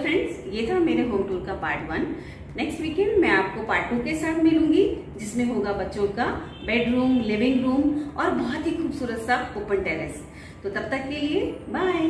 friends ये था मेरे होम टूर का पार्ट वन नेक्स्ट वीकेंड मैं आपको पार्ट टू के साथ मिलूँगी, जिसमें होगा बच्चों का बेडरूम लिविंग रूम और बहुत ही खूबसूरत सा ओपन टेरेस तो तब तक के लिए बाय